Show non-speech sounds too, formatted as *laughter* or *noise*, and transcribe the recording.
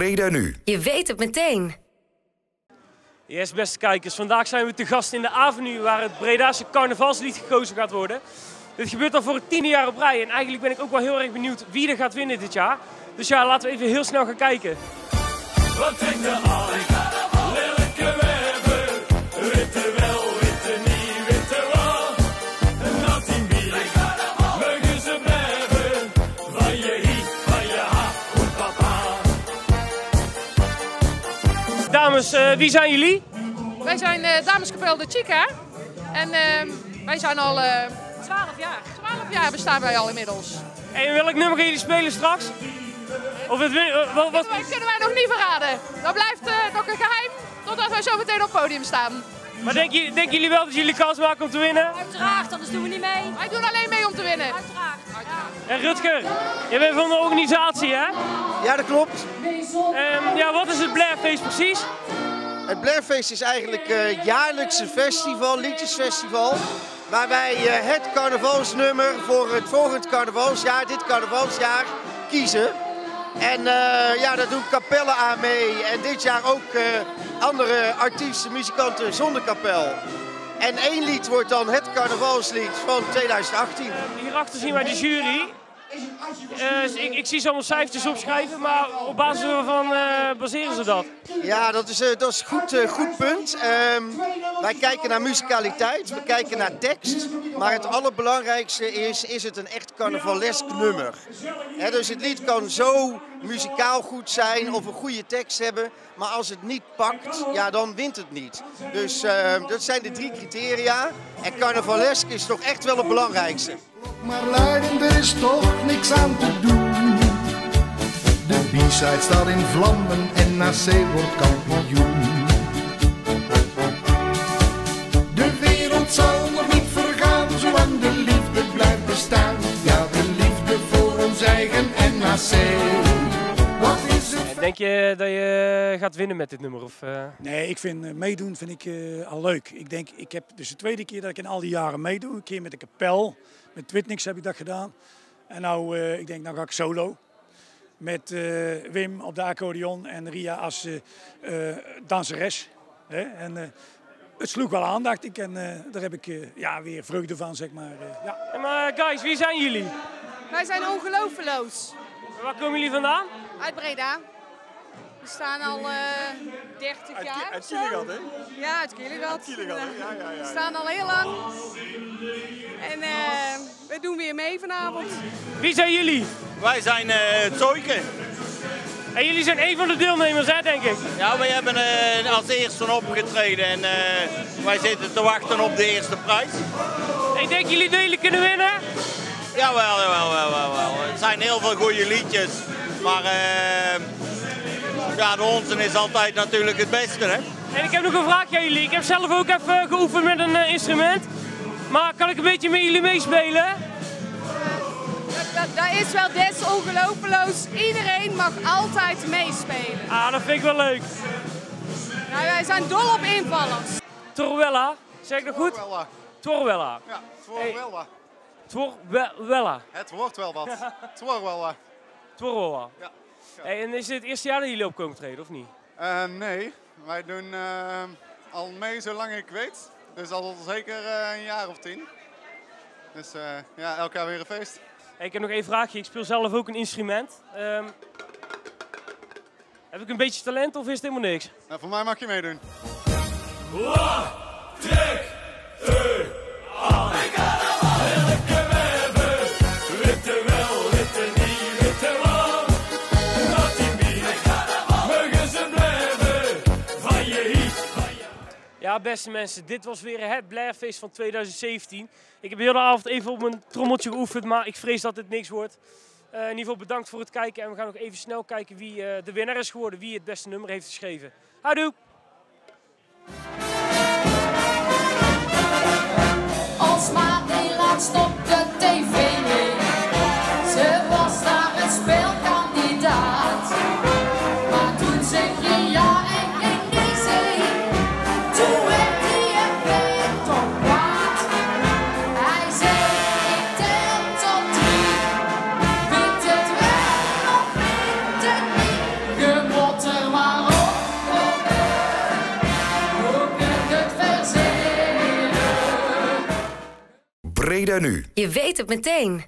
Breda nu. Je weet het meteen. Yes, beste kijkers. Vandaag zijn we te gast in de Avenue waar het Bredaanse carnavalslied gekozen gaat worden. Dit gebeurt al voor het tiende jaar op rij en eigenlijk ben ik ook wel heel erg benieuwd wie er gaat winnen dit jaar. Dus ja, laten we even heel snel gaan kijken. Wat denkt de Dames, eh, wie zijn jullie? Wij zijn eh Dameskapel de Chica. En ehm, wij zijn al eh 12 jaar. 12 jaar bestaan wij al inmiddels. En welk nummer gaan jullie spelen straks? Of het, eh, wat, wat, Dat kunnen wij nog niet verraden. Dat blijft eh, nog een geheim totdat wij zo meteen op het podium staan. maar denk je- denken jullie wel dat jullie kans maken om te winnen? Uiteraard, anders doen we niet mee. Wij doen alleen mee om te winnen. Uiteraard. En Rutger, jij bent van de organisatie hè? Ja, dat klopt. Ehm, ja, wat is het Blairfeest precies? Het Blairfeest is eigenlijk eh jaarlijkse festival, liedjesfestival. Waar wij eh, het carnavalsnummer voor het volgend carnavalsjaar, dit carnavalsjaar, kiezen. En eh, ja, daar doen kapellen aan mee. En dit jaar ook andere artiesten, muzikanten zonder kapel. En één lied wordt dan het carnavalslied van 2018. Hierachter zien wij de jury. Eh, ik, ik zie ze allemaal cijfertjes opschrijven, maar op basis waarvan eh, baseren ze dat? Ja, dat is, eh, dat is een goed, eh, goed punt. Ehm, wij kijken naar musicaliteit, we kijken naar tekst. Maar het allerbelangrijkste is, is het een echt carnavalesk nummer. Dus het lied kan zo muzikaal goed zijn of een goede tekst hebben. Maar als het niet pakt, ja, dan wint het niet. Dus ehm, dat zijn de drie criteria. En carnavalesk is toch echt wel het belangrijkste. Maar Leiden, er is toch niks aan te doen. De B-side staat in vlammen en NAC wordt kampioen. De wereld zal nog niet vergaan, zolang de liefde blijft bestaan. Ja, de liefde voor ons eigen NAC. Wat is het? Denk je dat je gaat winnen met dit nummer? Of, eh? Nee, ik vind eh, meedoen vind ik eh, al leuk. Ik denk, ik heb dus de tweede keer dat ik in al die jaren meedoe. Een keer met de kapel, met Twitnix heb ik dat gedaan. En nou, eh, ik denk, nou ga ik solo. Met eh, Wim op de accordeon en Ria als eh, eh, danseres. Hè? En eh, het sloeg wel aan, dacht ik. En eh, daar heb ik eh, ja, weer vreugde van, zeg maar. eh, ja. En maar guys, wie zijn jullie? Wij zijn ongeloofloos. Waar komen jullie vandaan? Uit Breda. We staan al eh 30 jaar. Uit Kielegat, hè? Ja, uit Kielegat. We staan al heel lang. En eh, we doen weer mee vanavond. Wie zijn jullie? Wij zijn eh Zoiken. En jullie zijn een van de deelnemers, hè, denk ik. Ja, wij hebben eh, als eerste opgetreden en eh, wij zitten te wachten op de eerste prijs. Ik denk jullie delen kunnen winnen. Jawel, jawel, jawel, jawel. Er zijn heel veel goede liedjes, maar eh, ja, de onze is altijd natuurlijk het beste, hè? En ik heb nog een vraagje aan jullie. Ik heb zelf ook even geoefend met een eh, instrument. Maar kan ik een beetje met jullie meespelen? Dat, is wel des ongeloofloos. Iedereen mag altijd meespelen. Ah, dat vind ik wel leuk. Nou, wij zijn dol op invallers. Torwella, zeg ik dat goed? Torwella. Ja, Hey. wel wat. Torwella. Het wordt wel wat. *laughs* Het wordt wel wat. Torwella. Ja. Hey, en is dit het eerste jaar dat jullie op komen treden, of niet? Eh, nee, wij doen eh, al mee zolang ik weet. Dus al zeker eh, een jaar of tien. Dus eh, ja, elk jaar weer een feest. Hey, ik heb nog één vraagje. Ik speel zelf ook een instrument. Ehm, heb ik een beetje talent of is het helemaal niks? Nou, voor mij mag je meedoen. Ja, beste mensen, dit was weer het Blairfeest van 2017. Ik heb heel de avond even op mijn trommeltje geoefend, maar ik vrees dat het niks wordt. Eh, in ieder geval bedankt voor het kijken en we gaan nog even snel kijken wie eh, de winnaar is geworden, wie het beste nummer heeft geschreven. Houdoe! Laatst op de tv. Ze was daar. Nu. Je weet het meteen.